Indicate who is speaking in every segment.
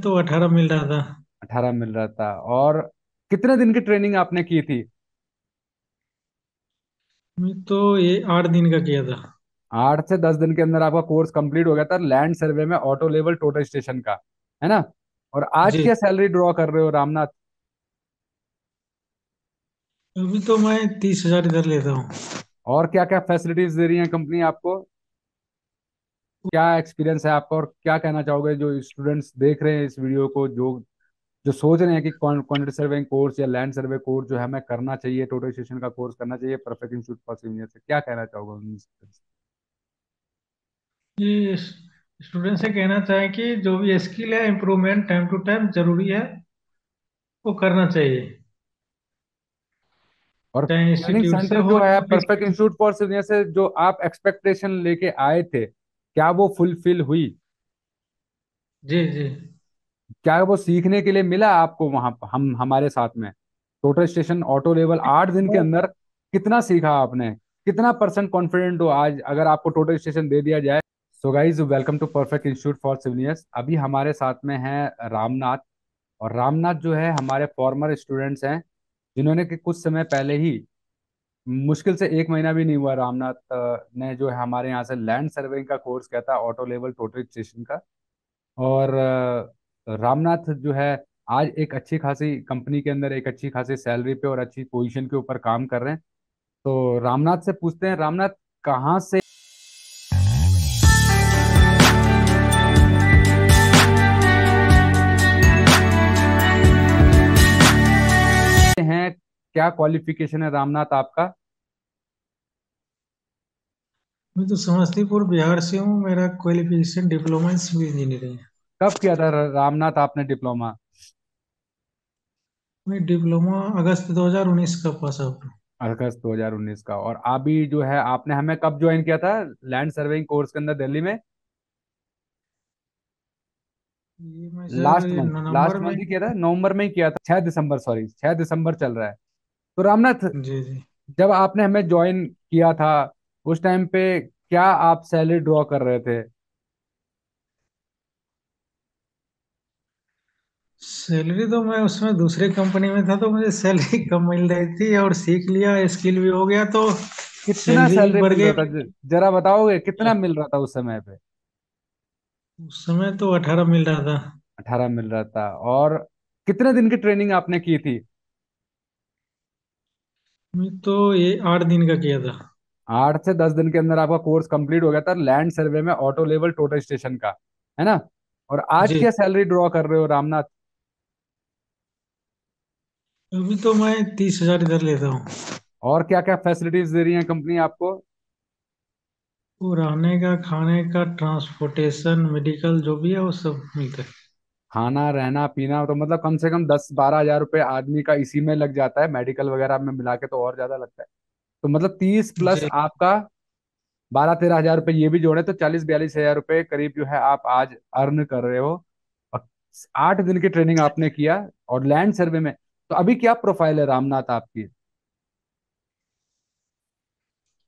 Speaker 1: तो अठारह मिल रहा था।
Speaker 2: अठारह मिल रहा था। और कितने दिन की ट्रेनिंग आपने की थी?
Speaker 1: मैं तो ये आठ दिन का किया था।
Speaker 2: आठ से दस दिन के अंदर आपका कोर्स कंप्लीट हो गया था लैंड सर्वे में ऑटो लेवल टोटल स्टेशन का है ना? और आज
Speaker 1: जी।
Speaker 2: क्या सैलरी ड्रॉ कर रहे हो रामनाथ?
Speaker 1: अभी तो मैं तीस हज़ार इधर लेता हूँ।
Speaker 2: और क्या क्या फैसिलिटीज़ दे रही है कंपनी आपको? क्या एक्सपीरियंस है आपका और क्या कहना चाहोगे जो स्टूडेंट्स देख रहे हैं इस वीडियो को जो जो सोच रहे हैं कि क्वांटिटी सर्वेइंग कोर्स या लैंड सर्वे कोर्स जो है हमें करना चाहिए टोटल स्टेशन का कोर्स करना चाहिए परफेक्ट इंस्टीट्यूट फॉर सिविलियन से क्या कहना चाहोगे
Speaker 1: ये स्टूडेंट से कहना चाहें कि जो भी स्किल है इम्प्रूवमेंट टाइम टू टाइम ज़रूरी है वो करना चाहिए।
Speaker 2: और
Speaker 1: से
Speaker 2: सेंटर
Speaker 1: हो
Speaker 2: जो है
Speaker 1: या
Speaker 2: परफेक्ट इंस्टीट्यूट फॉर सिविलियन से जो आप एक्सपेक्टेशन लेके आए थे क्या वो फुलफिल हुई?
Speaker 1: जी जी।
Speaker 2: क्या वो सीखने के लिए मिला आपको वहाँ हम हमारे साथ में? टोटल स्टेशन ऑटो लेवल आठ दिन के अंदर कितना सीखा आपने? कितना परसेंट कॉन्फिडेंट हो आज अगर आपको टोटल स्टेशन दे दिया जाए? So guys welcome to perfect institute for civilians अभी हमारे साथ में है रामनाथ और रामनाथ जो है हमारे फॉर्मर स्टूडेंट्स हैं जिन्होंने कि कुछ समय पहले ही मुश्किल से एक महीना भी नहीं हुआ रामनाथ ने जो है हमारे यहाँ से लैंड सर्वेइंग का कोर्स किया था ऑटो लेवल टोटल स्टेशन का। और रामनाथ जो है आज एक अच्छी खासी कंपनी के अंदर एक अच्छी खासी सैलरी पे और अच्छी पोजीशन के ऊपर काम कर रहे हैं। तो रामनाथ से पूछते हैं, रामनाथ कहाँ से क्या क्वालिफिकेशन है रामनाथ आपका?
Speaker 1: मैं तो समस्तीपुर बिहार से हूँ मेरा qualification diploma in civil engineering है।
Speaker 2: कब किया था रामनाथ आपने डिप्लोमा
Speaker 1: मैं डिप्लोमा अगस्त 2019 का पास आउट हूँ।
Speaker 2: अगस्त 2019 का। और अभी जो है आपने हमें कब ज्वाइन किया था लैंड सर्वेइंग कोर्स के अंदर दिल्ली में?
Speaker 1: ये मैं sir
Speaker 2: last month
Speaker 1: November
Speaker 2: last
Speaker 1: में
Speaker 2: मंथ ही किया था? नवंबर में ही किया था? छह दिसंबर सॉरी छह दिसंबर चल रहा है। तो रामनाथ
Speaker 1: जी जी।
Speaker 2: जब आपने हमें ज्वाइन किया था उस टाइम पे क्या आप सैलरी ड्रॉ कर रहे थे?
Speaker 1: सैलरी तो मैं उसमें दूसरे कंपनी में था तो मुझे सैलरी कम मिल रही थी और सीख लिया स्किल भी हो गया तो
Speaker 2: कितना
Speaker 1: सैलरी भी
Speaker 2: सैलरी
Speaker 1: बढ़
Speaker 2: मिल
Speaker 1: गई।
Speaker 2: रहा था? ज- जरा बताओगे कितना मिल रहा था उस समय पे?
Speaker 1: उस समय तो अठारह मिल रहा था।
Speaker 2: अठारह मिल रहा था। और कितने दिन की ट्रेनिंग आपने की थी?
Speaker 1: मैं तो ये आठ दिन का किया था।
Speaker 2: आठ से दस दिन के अंदर आपका कोर्स कंप्लीट हो गया था लैंड सर्वे में ऑटो लेवल टोटल स्टेशन का है ना? और आज
Speaker 1: जी।
Speaker 2: क्या सैलरी ड्रॉ कर रहे हो रामनाथ?
Speaker 1: अभी तो मैं तीस हज़ार इधर लेता हूँ।
Speaker 2: और क्या क्या फैसिलिटीज़ दे रही है कंपनी आपको?
Speaker 1: वो रहने का खाने का ट्रांसपोर्टेशन मेडिकल जो भी है वो सब मिलता है।
Speaker 2: खाना रहना पीना तो मतलब कम से कम दस बारह हज़ार रुपये आदमी का इसी में लग जाता है मेडिकल वगैरह में मिला के तो और ज़्यादा लगता है। तो मतलब तीस प्लस
Speaker 1: जी।
Speaker 2: आपका बारह तेरह हज़ार रुपये ये भी जोड़े तो चालीस बयालीस हज़ार रुपये करीब जो है आप आज अर्न कर रहे हो। और आठ दिन की ट्रेनिंग आपने किया और लैंड सर्वे में तो अभी क्या प्रोफ़ाइल है रामनाथ आपकी?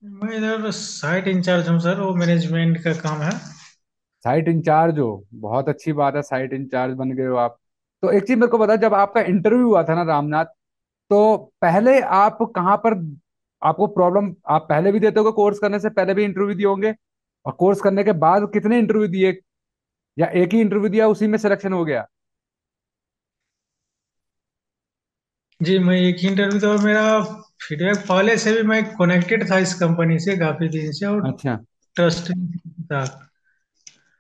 Speaker 1: मैं इधर साइट इंचार्ज हूँ सर वो मैनेजमेंट का काम है।
Speaker 2: साइट इंचार्ज हो बहुत अच्छी बात है साइट इंचार्ज बन गए हो आप। तो एक चीज़ मेरे को बता जब आपका इंटरव्यू हुआ था ना रामनाथ तो पहले आप कहाँ पर आपको प्रॉब्लम आप पहले भी देते हो कोर्स करने से पहले भी इंटरव्यू दिए होंगे? और कोर्स करने के बाद कितने इंटरव्यू दिए? या एक ही इंटरव्यू दिया उसी में सिलेक्शन हो गया?
Speaker 1: जी मैं एक ही इंटरव्यू तो मेरा फीडबैक पहले से भी मैं कनेक्टेड था इस कंपनी से काफ़ी दिन से और
Speaker 2: अच्छा।
Speaker 1: ट्रस्ट था।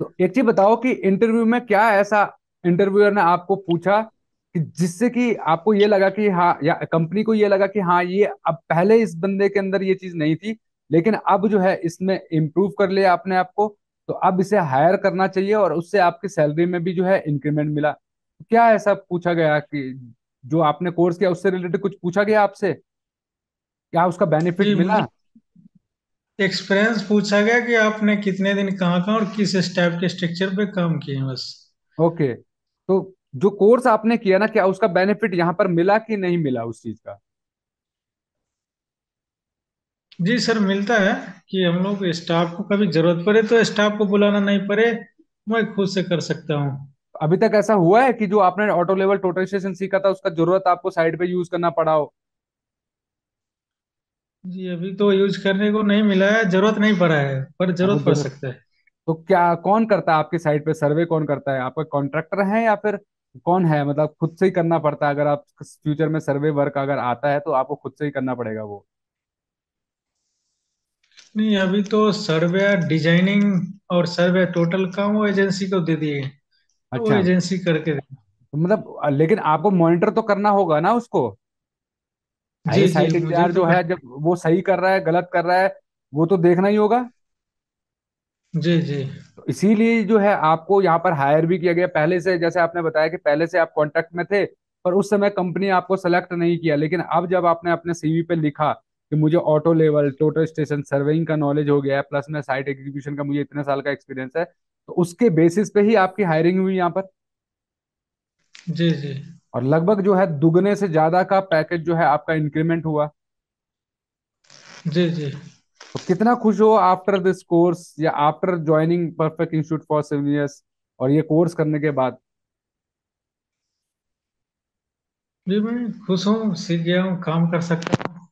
Speaker 2: तो एक चीज़ बताओ कि इंटरव्यू में क्या ऐसा इंटरव्यूअर ने आपको पूछा कि जिससे कि आपको ये लगा कि हाँ या कंपनी को ये लगा कि हाँ ये अब पहले इस बंदे के अंदर ये चीज़ नहीं थी लेकिन अब जो है इसमें इम्प्रूव कर लिया आपने आपको तो अब इसे हायर करना चाहिए और उससे आपकी सैलरी में भी जो है इंक्रीमेंट मिला। तो क्या ऐसा पूछा गया कि जो आपने कोर्स किया उससे रिलेटेड कुछ पूछा गया आपसे? क्या उसका बेनिफिट मिला?
Speaker 1: एक्सपीरियंस पूछा गया कि आपने कितने दिन कहाँ कहाँ और किस टाइप के स्ट्रक्चर पे काम किए बस।
Speaker 2: ओके तो जो कोर्स आपने किया ना क्या उसका बेनिफिट यहाँ पर मिला कि नहीं मिला उस चीज़ का?
Speaker 1: जी सर मिलता है कि हम लोग स्टाफ को कभी ज़रूरत पड़े तो स्टाफ को बुलाना नहीं पड़े मैं खुद से कर सकता हूँ।
Speaker 2: अभी तक ऐसा हुआ है कि जो आपने ऑटो लेवल टोटलाइजेशन सीखा था उसका ज़रूरत आपको साइड पे यूज़ करना पड़ा हो?
Speaker 1: जी अभी तो यूज़ करने को नहीं मिला है ज़रूरत नहीं पड़ा है पर ज़रूरत पड़
Speaker 2: ज़रूरत।
Speaker 1: सकता है।
Speaker 2: तो क्या कौन करता है आपकी साइड पे सर्वे कौन करता है? आपका कॉन्ट्रैक्टर है या फिर कौन है? मतलब खुद से ही करना पड़ता है अगर आप फ्यूचर में सर्वे वर्क अगर आता है तो आपको खुद से ही करना पड़ेगा वो?
Speaker 1: नहीं अभी तो सर्वे डिज़ाइनिंग और सर्वे टोटल काम वो एजेंसी को दे दिए। तो वो
Speaker 2: अच्छा।
Speaker 1: एजेंसी करके दे।
Speaker 2: तो मतलब लेकिन आपको मॉनिटर तो करना होगा ना उसको? भाई
Speaker 1: जी जी
Speaker 2: साइट
Speaker 1: मुझे तो
Speaker 2: जो है जब वो सही कर रहा है गलत कर रहा है वो तो देखना ही होगा।
Speaker 1: जी जी।
Speaker 2: तो इसीलिए जो है आपको यहाँ पर हायर भी किया गया। पहले से जैसे आपने बताया कि पहले से आप कांटेक्ट में थे पर उस समय कंपनी आपको सेलेक्ट नहीं किया। लेकिन अब जब आपने अपने सीवी पे लिखा कि मुझे auto level total station surveying का नॉलेज हो गया है प्लस में साइट एग्जीक्यूशन का मुझे इतने साल का एक्सपीरियंस है तो उसके बेसिस पे ही आपकी हायरिंग हुई यहाँ पर।
Speaker 1: जी जी।
Speaker 2: और लगभग जो है दुगने से ज़्यादा का पैकेज जो है आपका इंक्रीमेंट हुआ।
Speaker 1: जी जी।
Speaker 2: तो कितना खुश हो आफ्टर दिस कोर्स या after joining perfect institute for seven years और ये कोर्स करने के बाद?
Speaker 1: जी मैं खुश हूँ सीख गया हूँ काम कर सकता हूँ।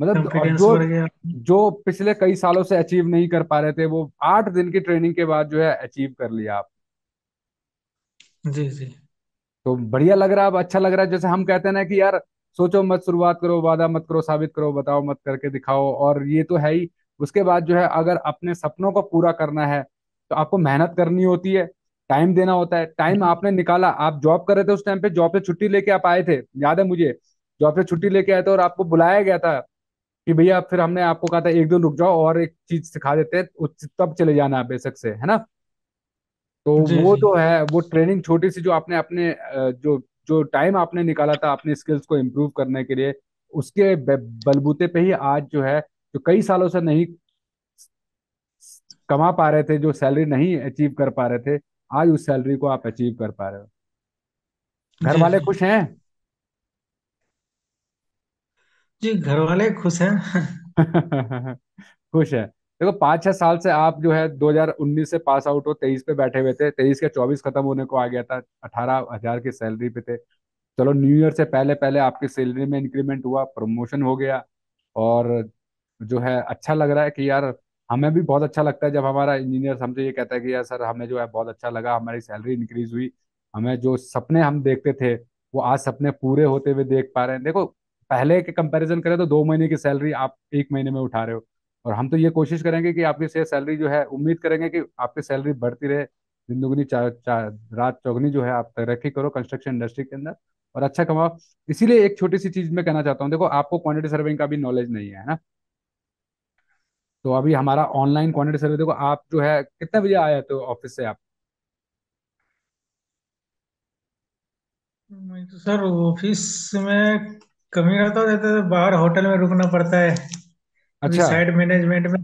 Speaker 2: मतलब जो जो पिछले कई सालों से अचीव नहीं कर पा रहे थे वो आठ दिन की ट्रेनिंग के बाद जो है अचीव कर लिया आप।
Speaker 1: जी जी।
Speaker 2: तो बढ़िया लग रहा है अब अच्छा लग रहा है। जैसे हम कहते हैं ना कि यार सोचो मत शुरुआत करो वादा मत करो साबित करो बताओ मत करके दिखाओ। और ये तो है ही। उसके बाद जो है अगर अपने सपनों को पूरा करना है तो आपको मेहनत करनी होती है टाइम देना होता है। टाइम आपने निकाला आप जॉब कर रहे थे उस टाइम पे जॉब से छुट्टी लेके आप आए थे याद है मुझे? जॉब से छुट्टी लेके आए थे और आपको बुलाया गया था कि भैया फिर हमने आपको कहा था एक दिन रुक जाओ और एक चीज़ सिखा देते हैं तब चले जाना है बेशक से है ना? तो
Speaker 1: जी
Speaker 2: वो
Speaker 1: जी।
Speaker 2: जो है वो ट्रेनिंग छोटी सी जो आपने अपने जो जो टाइम आपने निकाला था अपने स्किल्स को इम्प्रूव करने के लिए उसके बलबूते पे ही आज जो है जो कई सालों से नहीं कमा पा रहे थे जो सैलरी नहीं अचीव कर पा रहे थे आज उस सैलरी को आप अचीव कर पा रहे हो। घर वाले खुश हैं?
Speaker 1: जी घर वाले खुश हैं।
Speaker 2: खुश है। देखो पाँच छह साल से आप जो है 2019 से पास आउट हो, तेईस पे बैठे हुए थे, तेईस के चौबीस खत्म होने को आ गया था, अठारह हज़ार की सैलरी पे थे। चलो, न्यू ईयर से पहले पहले आपकी सैलरी में इंक्रीमेंट हुआ, प्रमोशन हो गया और जो है अच्छा लग रहा है कि यार, हमें भी बहुत अच्छा लगता है जब हमारा इंजीनियर हमसे ये कहता है कि यार, सर, हमें जो है, बहुत अच्छा लगा, हमारी सैलरी इंक्रीज हुई, हमें जो सपने हम देखते थे, वो आज सपने पूरे होते हुए देख पा रहे हैं। देखो, पहले के कंपैरिजन करें तो दो महीने की सैलरी आप एक महीने में उठा रहे हो। और हम तो ये कोशिश करेंगे कि आपकी से सैलरी जो है, उम्मीद करेंगे कि आपकी सैलरी बढ़ती रहे। दिन दुगनी चार चार रात चौगनी जो है, आप तरक्की करो कंस्ट्रक्शन इंडस्ट्री के अंदर और अच्छा कमाओ। इसीलिए एक छोटी सी चीज़ मैं कहना चाहता हूँ, देखो आपको क्वांटिटी सर्विंग का भी नॉलेज नहीं है ना? तो अभी हमारा ऑनलाइन क्वांटिटी सर्वे देखो आप जो है, कितने बजे आए थे ऑफ़िस से आप?
Speaker 1: तो सर ऑफ़िस में कमी रहता रहता है तो बाहर होटल में रुकना पड़ता है।
Speaker 2: अच्छा।
Speaker 1: साइड मैनेजमेंट में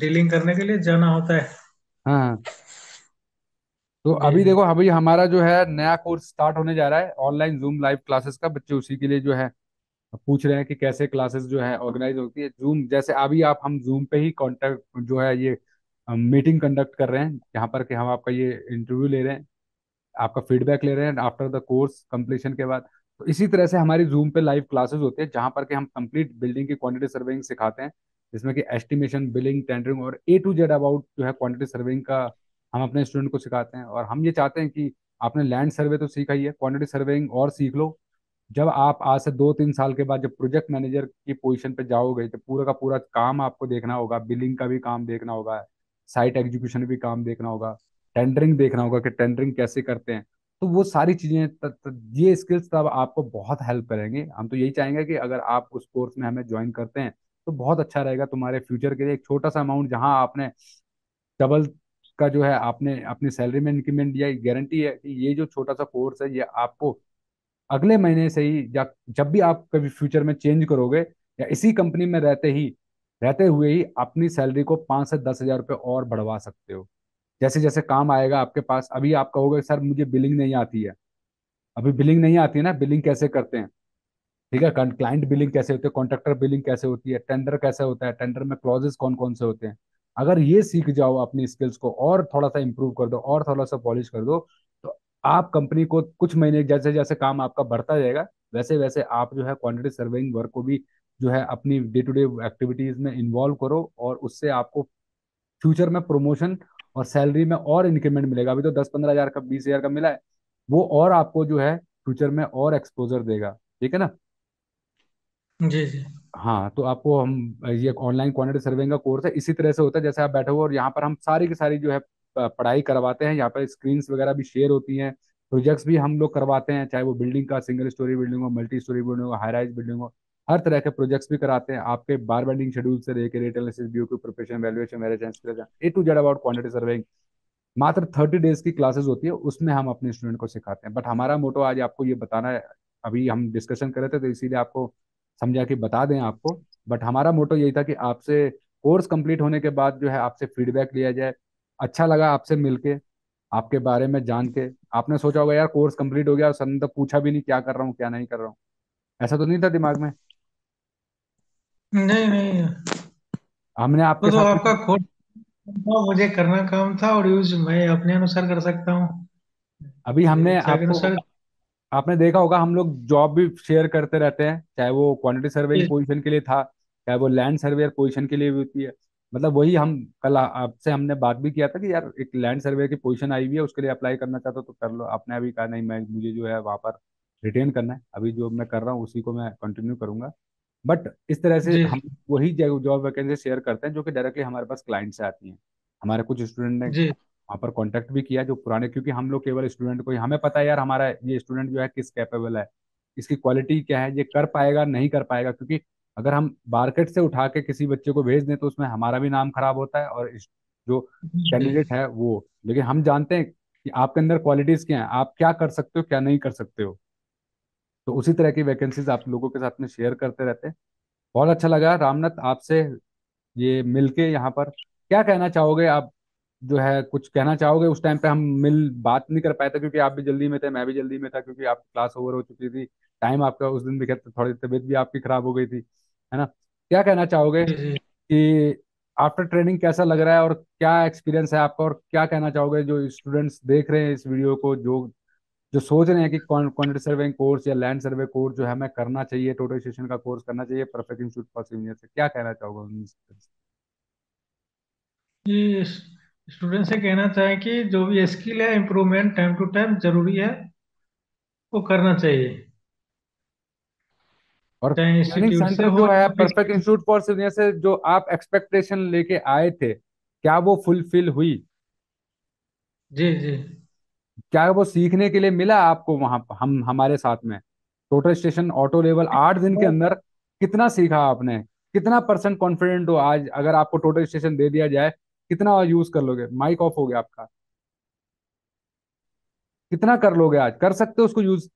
Speaker 1: डीलिंग करने के लिए जाना होता है।
Speaker 2: हाँ। तो अभी देखो अभी हमारा जो है नया कोर्स स्टार्ट होने जा रहा है ऑनलाइन जूम लाइव क्लासेस का। बच्चे उसी के लिए जो है पूछ रहे हैं कि कैसे क्लासेस जो है ऑर्गेनाइज होती है। जूम जैसे अभी आप हम जूम पे ही कांटेक्ट जो है ये मीटिंग कंडक्ट कर रहे हैं यहाँ पर कि हम आपका ये इंटरव्यू ले रहे हैं आपका फीडबैक ले रहे हैं आफ्टर द कोर्स कंप्लीशन के बाद। इसी तरह से हमारी जूम पे लाइव क्लासेस होते हैं, जहाँ पर कि हम कंप्लीट बिल्डिंग की क्वांटिटी सर्वेइंग सिखाते हैं, जिसमें कि एस्टिमेशन बिलिंग टेंडरिंग और ए टू जेड अबाउट जो है क्वांटिटी सर्वेइंग का हम अपने स्टूडेंट को सिखाते हैं। और हम ये चाहते हैं कि आपने लैंड सर्वे तो सीखा ही है क्वांटिटी सर्वेइंग और सीख लो। जब आप आज से दो तीन साल के बाद जब प्रोजेक्ट मैनेजर की पोजीशन पे जाओगे तो पूरा का पूरा काम आपको देखना होगा बिलिंग का भी काम देखना होगा साइट एग्जीक्यूशन भी काम देखना होगा टेंडरिंग देखना होगा कि टेंडरिंग कैसे करते हैं। तो वो सारी चीज़ें ये स्किल्स तब आपको बहुत हेल्प करेंगे। हम तो यही चाहेंगे कि अगर आप उस कोर्स में हमें ज्वाइन करते हैं तो बहुत अच्छा रहेगा तुम्हारे फ्यूचर के लिए। एक छोटा सा अमाउंट जहाँ आपने डबल का जो है आपने अपनी सैलरी में इंक्रीमेंट दिया गारंटी है कि ये जो छोटा सा कोर्स है, ये आपको अगले महीने से ही या जब भी आप कभी फ्यूचर में चेंज करोगे या इसी कंपनी में रहते ही, रहते हुए ही अपनी सैलरी को पाँच से दस हज़ार रुपये और बढ़वा सकते हो। जैसे जैसे काम आएगा आपके पास, अभी आप कहोगे, सर, मुझे बिलिंग नहीं आती है। अभी बिलिंग नहीं आती है ना बिलिंग कैसे करते हैं? ठीक है क्लाइंट बिलिंग कैसे होती है? कॉन्ट्रैक्टर बिलिंग कैसे होती है? टेंडर कैसे होता है? टेंडर में क्लॉजेस कौन कौन से होते हैं? अगर ये सीख जाओ अपनी स्किल्स को और थोड़ा सा इंप्रूव कर दो, और थोड़ा सा पॉलिश कर दो तो आप कंपनी को कुछ महीने जैसे जैसे काम आपका बढ़ता जाएगा वैसे वैसे आप जो है क्वांटिटी सर्वेइंग वर्क को भी जो है अपनी डे टू डे एक्टिविटीज़ में इन्वॉल्व करो और उससे आपको फ्यूचर में प्रमोशन और सैलरी में और इंक्रीमेंट मिलेगा। अभी तो दस पंद्रह हज़ार का बीस हज़ार का मिला है। वो और आपको जो है फ्यूचर में और एक्सपोजर देगा। ठीक है ना?
Speaker 1: जी जी।
Speaker 2: हाँ तो आपको हम ये ऑनलाइन क्वांटिटी सर्वेइंग का कोर्स है। इसी तरह से होता है जैसे आप बैठे हो और यहाँ पर हम सारी की सारी जो है पढ़ाई करवाते हैं। यहाँ पर स्क्रीन वगैरह भी शेयर होती हैं। प्रोजेक्ट्स भी हम लोग करवाते हैं चाहे वो बिल्डिंग का सिंगल स्टोरी बिल्डिंग हो मल्टी स्टोरी बिल्डिंग हो हाई राइज बिल्डिंग हो। हर तरह के प्रोजेक्ट्स भी कराते हैं। आपके बार बेंडिंग शेड्यूल से लेकर रेट एनालिसिस व्यू की preparation valuation A to Z about quantity surveying मात्र थर्टी डेज़ की क्लासेस होती है, उसमें हम अपने स्टूडेंट को सिखाते हैं। बट हमारा मोटो आज आपको ये बताना है, अभी हम डिस्कशन कर रहे थे तो इसीलिए आपको समझा के बता दें आपको। बट हमारा मोटो यही था कि आपसे कोर्स कंप्लीट होने के बाद जो है आपसे फीडबैक लिया जाए। अच्छा लगा आपसे मिलके, आपके बारे में जान के। आपने सोचा होगा, यार, कोर्स कंप्लीट हो गया और सर ने तो पूछा भी नहीं, क्या कर रहा हूँ, क्या नहीं कर रहा हूँ? ऐसा तो नहीं था दिमाग में?
Speaker 1: नहीं नहीं।
Speaker 2: हमने
Speaker 1: वो
Speaker 2: आपके
Speaker 1: तो
Speaker 2: साथ
Speaker 1: आपका खोट था मुझे करना काम था और यूज़ मैं अपने अनुसार कर सकता हूँ।
Speaker 2: अभी हमने
Speaker 1: इच्छा के
Speaker 2: आपको
Speaker 1: अनुसार
Speaker 2: आपने देखा होगा हम लोग जॉब भी शेयर करते रहते हैं चाहे वो क्वांटिटी सर्वेइंग
Speaker 1: जी
Speaker 2: पोजीशन के लिए था चाहे वो लैंड सर्वेयर पोजीशन के लिए भी होती है। मतलब वही हम कल आ- आपसे हमने बात भी किया था कि यार एक लैंड सर्वेयर की पोजीशन आई हुई है उसके लिए अप्लाई करना चाहता हो तो कर लो। आपने अभी कहा नहीं मैं मुझे जो है वहाँ पर रिटेन करना है। अभी जो मैं कर रहा हूँ उसी को मैं कंटिन्यू करूँगा। बट इस तरह से
Speaker 1: जी।
Speaker 2: हम वही जॉब वैकेंसी शेयर करते हैं जो कि डायरेक्टली हमारे पास क्लाइंट से आती हैं। हमारे कुछ स्टूडेंट ने
Speaker 1: जी।
Speaker 2: वहाँ पर कांटेक्ट भी किया जो पुराने क्योंकि हम लोग केवल स्टूडेंट को ही हमें पता है यार हमारा ये स्टूडेंट जो है किस कैपेबल है इसकी क्वालिटी क्या है ये कर पाएगा नहीं कर पाएगा क्योंकि अगर हम मार्केट से उठा के किसी बच्चे को भेज दें तो उसमें हमारा भी नाम खराब होता है और इस- जो
Speaker 1: जी।
Speaker 2: कैंडिडेट है वो। लेकिन हम जानते हैं कि आपके अंदर क्वालिटीज क्या हैं आप क्या कर सकते हो क्या नहीं कर सकते हो। तो उसी तरह की वैकेंसीज आप लोगों के साथ में शेयर करते रहते हैं। बहुत अच्छा लगा। रामनाथ आपसे ये मिलके यहाँ पर। क्या कहना चाहोगे? आप जो है कुछ कहना चाहोगे? उस टाइम पे हम मिल बात नहीं कर पाए थे क्योंकि आप भी जल्दी में थे मैं भी जल्दी में था क्योंकि आपकी क्लास ओवर हो चुकी थी। टाइम आपका उस दिन भी कहते थोड़ी तबीयत भी आपकी खराब हो गई थी है ना? क्या कहना चाहोगे कि आफ्टर ट्रेनिंग कैसा लग रहा है और क्या एक्सपीरियंस है आपका और क्या कहना चाहोगे जो स्टूडेंट्स देख रहे हैं इस वीडियो को जो जो सोच रहे हैं कि क्वांटिटी सर्वेइंग कोर्स या लैंड सर्वे कोर्स जो है हमें करना चाहिए टोटल स्टेशन का कोर्स करना चाहिए परफेक्ट इंस्टीट्यूट फॉर सीनियर से क्या कहना चाहोगे उन?
Speaker 1: स्टूडेंट से कहना चाहें कि जो भी स्किल है इम्प्रूवमेंट टाइम टू टाइम ज़रूरी है वो करना चाहिए।
Speaker 2: और ट्रेनिंग
Speaker 1: से
Speaker 2: सेंटर
Speaker 1: हो
Speaker 2: जो है परफेक्ट इंस्टीट्यूट फॉर सीनियर से जो आप एक्सपेक्टेशन लेके आए थे क्या वो फुलफिल हुई?
Speaker 1: जी जी।
Speaker 2: क्या वो सीखने के लिए मिला आपको वहाँ हम हमारे साथ में? टोटल स्टेशन ऑटो लेवल आठ दिन के अंदर कितना सीखा आपने? कितना परसेंट कॉन्फिडेंट हो आज अगर आपको टोटल स्टेशन दे दिया जाए कितना यूज़ कर लोगे? माइक ऑफ़ हो गया आपका। कितना कर लोगे आज? कर सकते हो उसको यूज़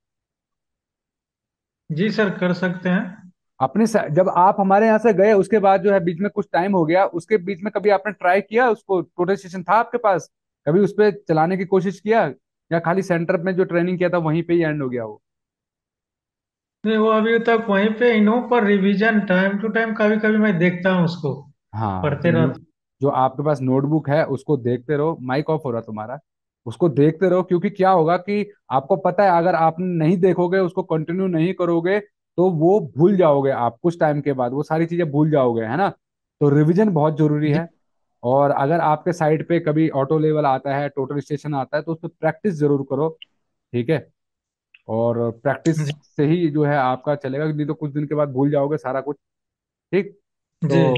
Speaker 1: जी सर कर सकते हैं।
Speaker 2: अपने जब आप हमारे यहाँ से गए उसके बाद जो है बीच में कुछ टाइम हो गया उसके बीच में कभी आपने ट्राई किया उसको? टोटल स्टेशन था आपके पास? कभी उस पर चलाने की कोशिश किया? या खाली सेंटर में जो ट्रेनिंग किया था वहीं पे ही एंड हो गया वो?
Speaker 1: नहीं वो अभी तक वहीं पे इन्हों पर रिवीजन टाइम टू टाइम कभी कभी मैं देखता हूँ उसको
Speaker 2: हाँ
Speaker 1: पढ़ते
Speaker 2: नो,
Speaker 1: रहता
Speaker 2: जो आपके पास नोटबुक है उसको देखते रहो। माइक ऑफ़ हो रहा तुम्हारा। उसको देखते रहो क्योंकि क्या होगा कि आपको पता है अगर आप नहीं देखोगे उसको कंटिन्यू नहीं करोगे तो वो भूल जाओगे आप कुछ टाइम के बाद। वो सारी चीज़ें भूल जाओगे है ना? तो रिवीजन बहुत ज़रूरी है। और अगर आपके साइड पे कभी ऑटो लेवल आता है टोटल स्टेशन आता है तो उस पर प्रैक्टिस ज़रूर करो ठीक है? और प्रैक्टिस से ही जो है आपका चलेगा नहीं तो कुछ दिन के बाद भूल जाओगे सारा कुछ ठीक? तो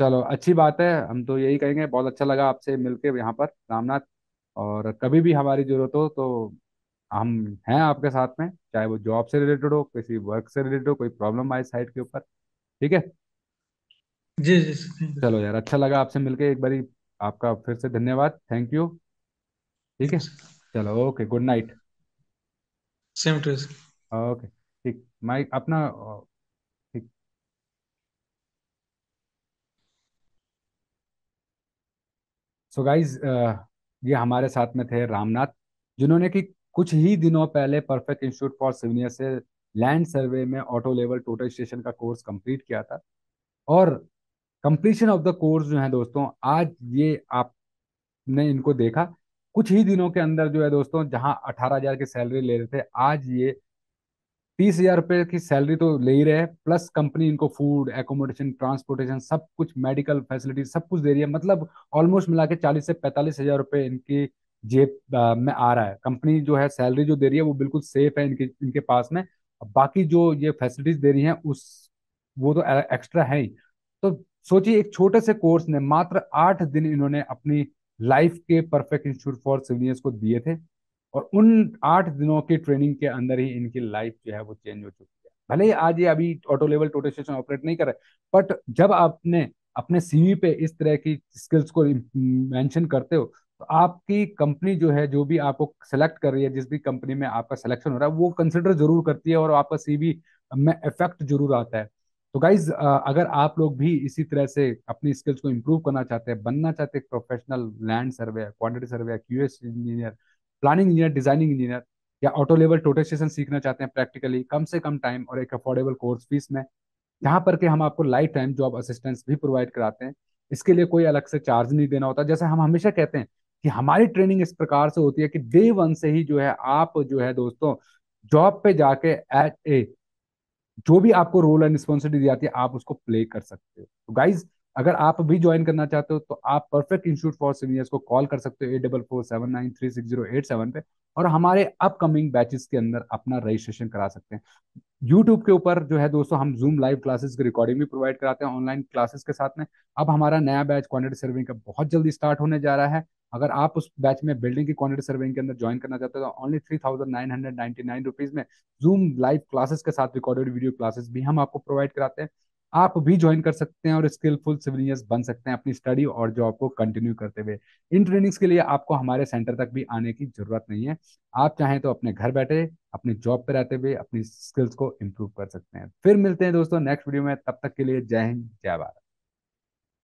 Speaker 2: चलो अच्छी बात है हम तो यही कहेंगे बहुत अच्छा लगा आपसे मिलके यहाँ पर रामनाथ। और कभी भी हमारी ज़रूरत हो तो हम हैं आपके साथ में चाहे वो जॉब से रिलेटेड हो किसी वर्क से रिलेटेड हो कोई प्रॉब्लम आए साइट के ऊपर ठीक है?
Speaker 1: जी जी
Speaker 2: चलो यार अच्छा लगा आपसे मिलके एक बारी आपका फिर से धन्यवाद थैंक यू ठीक है? चलो okay good night
Speaker 1: same to
Speaker 2: okay ठीक माइक अपना ठीक। सो गाइज़ ये हमारे साथ में थे रामनाथ जिन्होंने कि कुछ ही दिनों पहले परफेक्ट इंस्टीट्यूट फॉर सिविलियन से लैंड सर्वे में ऑटो लेवल टोटल स्टेशन का कोर्स कंप्लीट किया था। और कंप्लीशन ऑफ़ द कोर्स जो है दोस्तों, आज ये आपने इनको देखा। कुछ ही दिनों के अंदर जो है दोस्तों, जहाँ अठारह हज़ार की सैलरी ले रहे थे, आज ये तीस हज़ार रुपये की सैलरी तो ले ही रहे हैं प्लस कंपनी इनको फ़ूड एकोमोडेशन ट्रांसपोर्टेशन सब कुछ मेडिकल फैसिलिटी सब कुछ दे रही है। मतलब ऑलमोस्ट मिला के चालीस से पैंतालीस हज़ार रुपये इनकी जेब में आ रहा है। कंपनी जो है सैलरी जो दे रही है, वो बिल्कुल सेफ़ है इनके इनके पास में। बाकी जो ये फैसिलिटीज़ दे रही हैं, उस, वो तो एक्स्ट्रा है ही। तो सोचिए, एक छोटे से कोर्स ने मात्र आठ दिन इन्होंने अपनी लाइफ के परफेक्ट इंस्टीट्यूट फॉर सिविलियंस को दिए थे और उन आठ दिनों की ट्रेनिंग के अंदर ही इनकी लाइफ जो है वो चेंज हो चुकी है। भले ही आज ये अभी auto level total station operate नहीं कर रहे बट जब आपने अपने सीवी पे इस तरह की स्किल्स को मेंशन करते हो तो आपकी कंपनी जो है, जो भी आपको सेलेक्ट कर रही है, जिस भी कंपनी में आपका सिलेक्शन हो रहा है, वो कंसिडर ज़रूर करती है और आपका सीवी में इफ़ेक्ट ज़रूर आता है। तो गाइज़ अगर आप लोग भी इसी तरह से अपनी स्किल्स को इम्प्रूव करना चाहते हैं, बनना चाहते हैं professional land survey quantity survey Q S engineer planning engineer designing engineer या ऑटो लेवल टोटल स्टेशन सीखना चाहते हैं प्रैक्टिकली कम से कम टाइम और एक अफोर्डेबल कोर्स फ़ीस में, यहाँ पर के हम आपको लाइफ टाइम जॉब असिस्टेंस भी प्रोवाइड कराते हैं। इसके लिए कोई अलग से चार्ज नहीं देना होता। जैसे हम हमेशा कहते हैं कि हमारी ट्रेनिंग इस प्रकार से होती है कि डे वन से ही जो है आप जो है दोस्तों जॉब पे जाके एट ए जो भी आपको रोल एंड रिस्पॉन्सिबिलिटी दी जाती है, आप उसको प्ले कर सकते हो। तो गाइज़ अगर आप भी ज्वाइन करना चाहते हो तो आप परफेक्ट इंस्टीट्यूट फॉर सीनियर्स को कॉल कर सकते हो at double four seven nine three six zero eight seven पे और हमारे अपकमिंग बैचेस के अंदर अपना रजिस्ट्रेशन करा सकते हैं। यूट्यूब के ऊपर जो है दोस्तों, हम जूम लाइव क्लासेस की रिकॉर्डिंग भी प्रोवाइड कराते हैं ऑनलाइन क्लासेस के साथ में। अब हमारा नया बैच क्वांटिटी सर्विंग का बहुत जल्दी स्टार्ट होने जा रहा है। अगर आप उस बैच में बिल्डिंग की क्वांटिटी सर्विंग के अंदर ज्वाइन करना चाहते हो तो only three thousand nine hundred ninety nine rupees में जूम लाइव क्लासेस के साथ रिकॉर्डेड वीडियो क्लासेस भी हम आपको प्रोवाइड कराते हैं। आप भी ज्वाइन कर सकते हैं और स्किलफुल सिविलियंस बन सकते हैं अपनी स्टडी और जॉब को कंटिन्यू करते हुए। इन ट्रेनिंग्स के लिए आपको हमारे सेंटर तक भी आने की ज़रूरत नहीं है। आप चाहें तो अपने घर बैठे, अपने जॉब पे रहते हुए अपनी स्किल्स को इम्प्रूव कर सकते हैं। फिर मिलते हैं दोस्तों नेक्स्ट वीडियो में, तब तक के लिए जय हिंद, जय भारत।